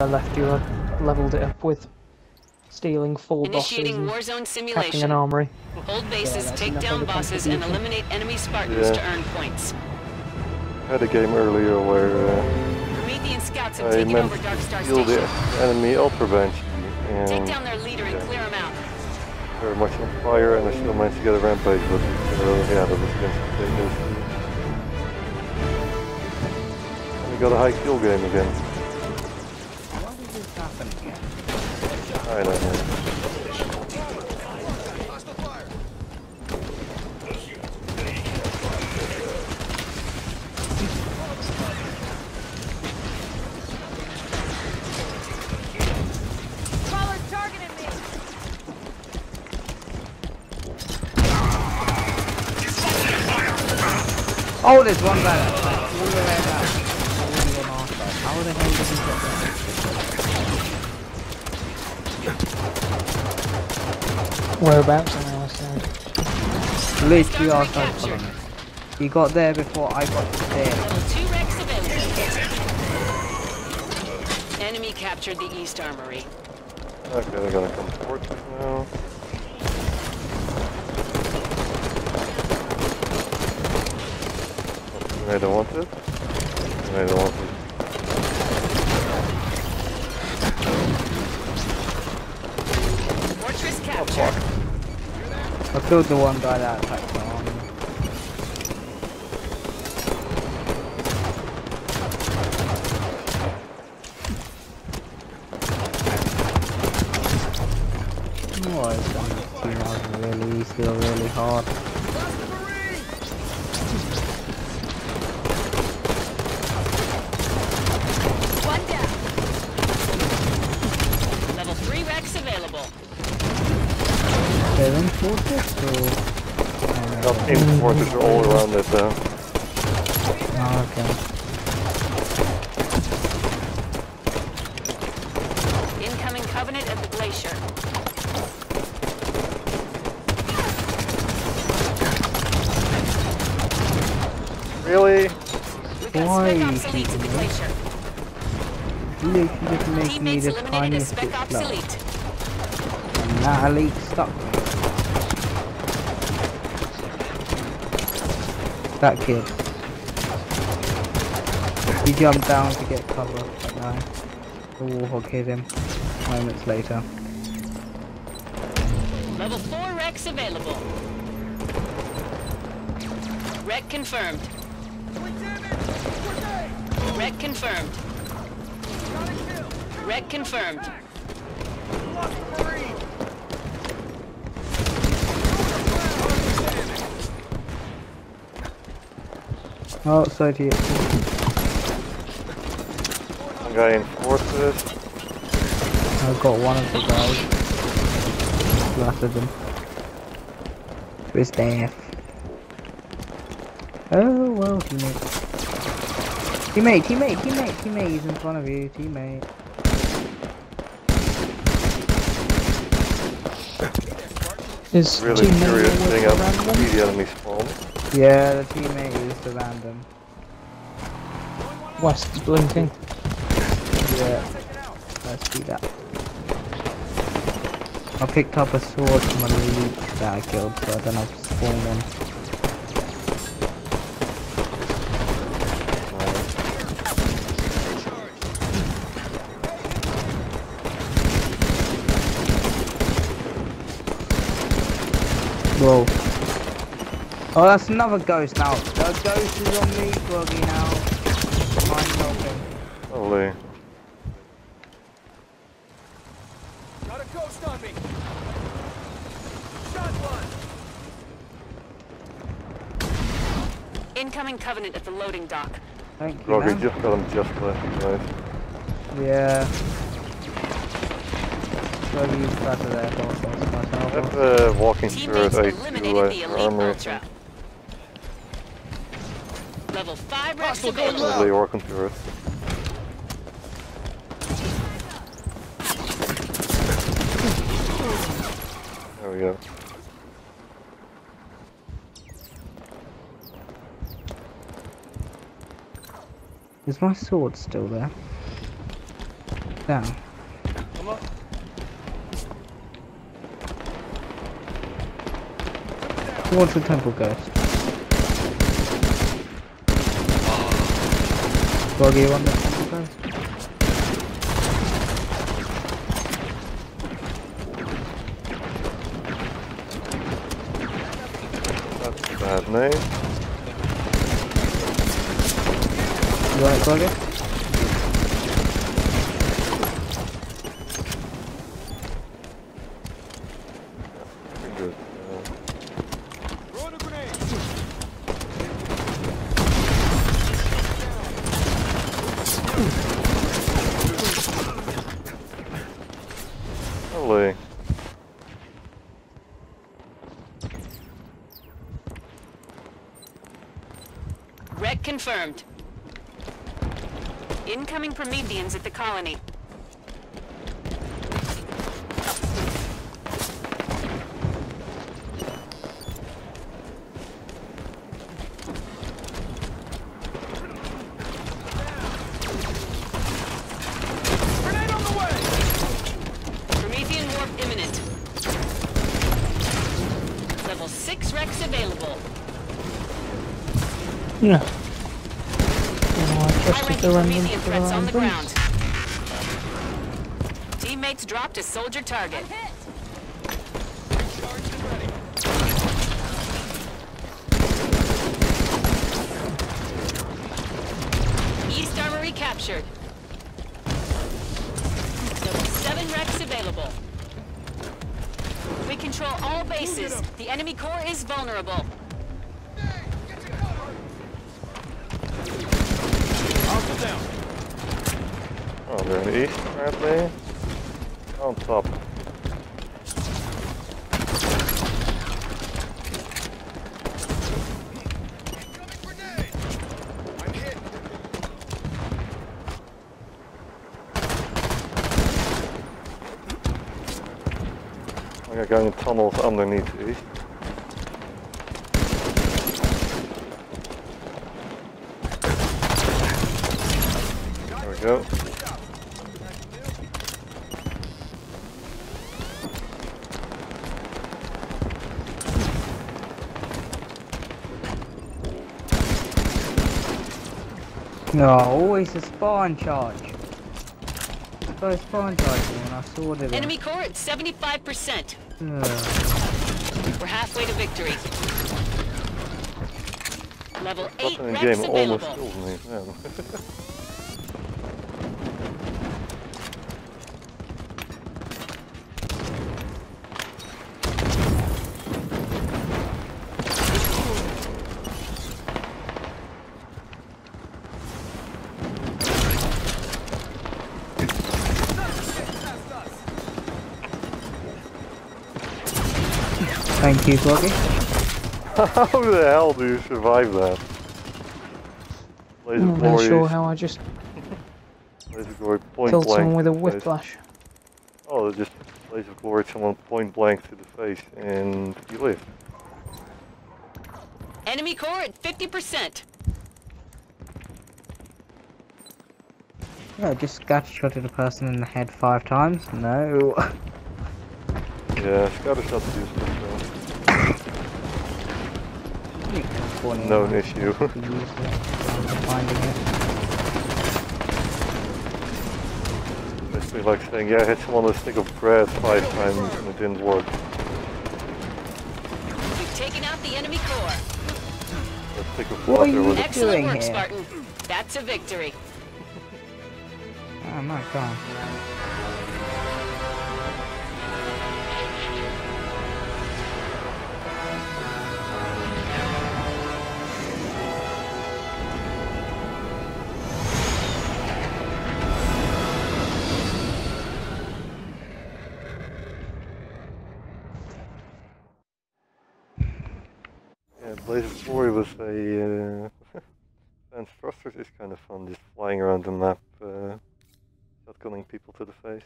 I left you, I leveled it up with stealing four bosses Initiating and warzone hacking simulation. an armory. Hold bases, that's take down bosses, and eliminate enemy Spartans Yeah. to earn points. I had a game earlier where uh, Promethean scouts have I taken meant over Darkstar to steal the Station. enemy Ultra Banshee Take down their leader and clear them out. very much on fire and I still managed to get a rampage, but uh, yeah, that was against the. And we got a high kill game again. I don't know. Oh, there's one guy that's like all the way side. How the hell did he get there? Whereabouts on our side? Literally our side following. He got there before I got there. Level 2 REQs. Enemy captured the East Armory. Okay, they're gonna come towards us now. I don't want it. I don't want it. Fortress. I killed the one guy that attacked the army. Oh, gonna really or really hard. One down. Level 3 REQs available. They're in fortress or? Got team forces all around it though. oh, okay. Incoming Covenant at the Glacier. Really? We've got Why Spec you Ops Elites at the keeping Glacier. Literally just make me the eliminated a tiniest Spec bit Ops slow. Elite. And that elite stuck That kid. He jumped down to get cover, but no. The Warthog hit him moments later. Level 4 REQs available. Rec confirmed. Rec confirmed. Rec confirmed. Oh, sorry to get One guy in forces. Got one of the guys. Blasted him. To his death. Oh well, teammate. Teammate, teammate, teammate, teammate, he's in front of you, teammate. Is Really teammate curious always thing up to see the enemy spawn. Yeah, the teammate is the random. West is blinking. Yeah. Let's do that. I picked up a sword from a leech that I killed, so I don't have to spawn one. Whoa. Oh, that's another ghost now. The ghost is on me, Froggy now. Mind helping. Holy. Got a ghost on me. Shot one. Incoming Covenant at the loading dock. Thank you. Roger just got him just left, guys. Yeah. So you better there for I myself. have a walking turret Teammates I eliminated the uh, Elite. Ultra. Level 5 REQs Hostile going available. Probably walking turret. There we go. Is my sword still there? Down. Come on. Towards the temple ghost. Boggy on the temple ghost. That's bad name. You alright, Boggy? Pretty good. Uh, Throwing a grenade. Holy. Wreck confirmed. Incoming Prometheans at the colony. Grenade on the way. Promethean warp imminent. Level 6 REQs available. Yeah. You know, I trusted High-ranking the random Promethean threats on the ground. Teammates dropped a soldier target. Hit. Charged and ready. East Armory captured. Level 7 REQs available. We control all bases. The enemy core is vulnerable. Oh, they're in the east, apparently. On top. In tunnels underneath east. There we go. No, always a spawn charge. Go spawn charge when I saw them. Enemy core at 75%. Ugh. We're halfway to victory. Level 8 Nothing in REQs game almost available. killed me. Thank you, Boggy. How the hell do you survive that? Laser I'm not glory, really sure how I just laser glory point killed blank. someone with a to the face. whiplash. Oh, they just laser glory someone point blank to the face and you live. Enemy core at 50%. Yeah, just scattershotted a person in the head five times. No. Yeah, scattershot useless though. Known issue. Finding it. Basically like saying, yeah, I hit someone with a stick of bread five times and it didn't work. We've taken out the enemy core. A stick of What are you was a Excellent doing work, here? Spartan. That's a victory. Oh my god. Of Glory was a. Uh, and thrusters is kind of fun, just flying around the map, uh, shotgunning people to the face.